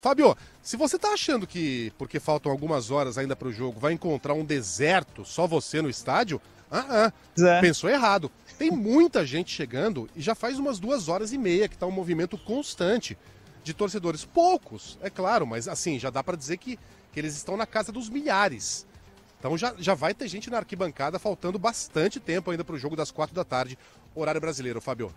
Fábio, se você tá achando que, porque faltam algumas horas ainda para o jogo, vai encontrar um deserto, só você no estádio, ah, ah, é. pensou errado. Tem muita gente chegando e já faz umas duas horas e meia que tá um movimento constante de torcedores. Poucos, é claro, mas assim, já dá para dizer que, que eles estão na casa dos milhares. Então já, já vai ter gente na arquibancada faltando bastante tempo ainda para o jogo das quatro da tarde, horário brasileiro, Fábio.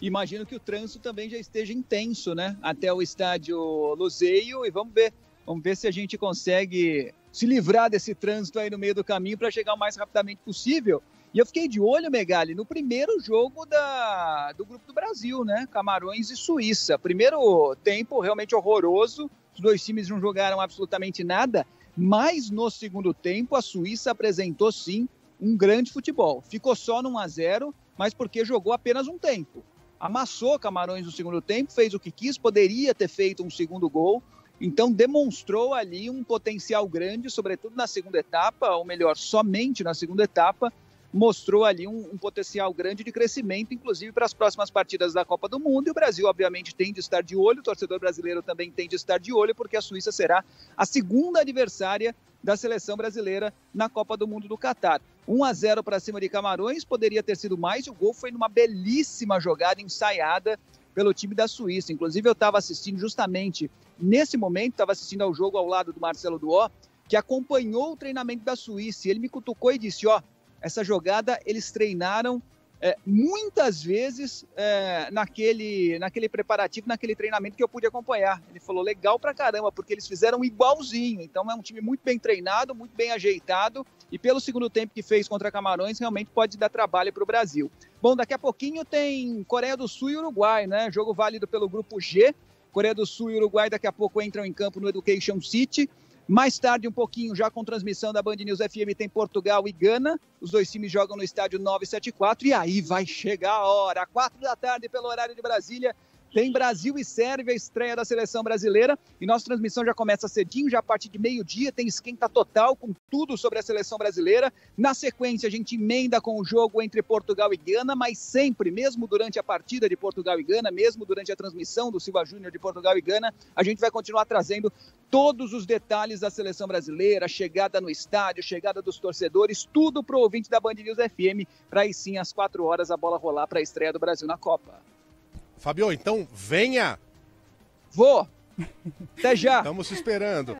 Imagino que o trânsito também já esteja intenso, né? Até o estádio Luzeio e vamos ver, vamos ver se a gente consegue se livrar desse trânsito aí no meio do caminho para chegar o mais rapidamente possível. E eu fiquei de olho, Megali, no primeiro jogo da, do Grupo do Brasil, né? Camarões e Suíça. Primeiro tempo realmente horroroso, os dois times não jogaram absolutamente nada, mas no segundo tempo a Suíça apresentou sim um grande futebol. Ficou só no 1 a 0, mas porque jogou apenas um tempo amassou Camarões no segundo tempo, fez o que quis, poderia ter feito um segundo gol, então demonstrou ali um potencial grande, sobretudo na segunda etapa, ou melhor, somente na segunda etapa, mostrou ali um, um, potencial grande de crescimento, inclusive para as próximas partidas da Copa do Mundo. E o Brasil, obviamente, tem de estar de olho, o torcedor brasileiro também tem de estar de olho, porque a Suíça será a segunda adversária da seleção brasileira na Copa do Mundo do Catar. 1 a 0 para cima de Camarões, poderia ter sido mais, e o gol foi numa belíssima jogada ensaiada pelo time da Suíça. Inclusive, eu estava assistindo justamente nesse momento, estava assistindo ao jogo ao lado do Marcelo Duó, que acompanhou o treinamento da Suíça. Ele me cutucou e disse: Ó, essa jogada eles treinaram é, muitas vezes é, naquele, naquele preparativo, naquele treinamento que eu pude acompanhar. Ele falou, legal pra caramba, porque eles fizeram igualzinho. Então é um time muito bem treinado, muito bem ajeitado, e pelo segundo tempo que fez contra Camarões, realmente pode dar trabalho para o Brasil. Bom, daqui a pouquinho tem Coreia do Sul e Uruguai, né? Jogo válido pelo grupo G. Coreia do Sul e Uruguai daqui a pouco entram em campo no Education City. Mais tarde, um pouquinho, já com transmissão da Band News FM, tem Portugal e Gana. Os dois times jogam no estádio 974 e aí vai chegar a hora. Quatro da tarde, pelo horário de Brasília, tem Brasil e Sérvia, estreia da seleção brasileira. E nossa transmissão já começa cedinho, já a partir de meio-dia. Tem esquenta total com tudo sobre a seleção brasileira. Na sequência, a gente emenda com o jogo entre Portugal e Gana, mas sempre, mesmo durante a partida de Portugal e Gana, mesmo durante a transmissão do Silva Júnior de Portugal e Gana, a gente vai continuar trazendo todos os detalhes da seleção brasileira, chegada no estádio, chegada dos torcedores, tudo para o ouvinte da Band News FM, para aí sim, às quatro horas, a bola rolar para a estreia do Brasil na Copa. Fabio, então venha! Vou! Até já! Estamos esperando.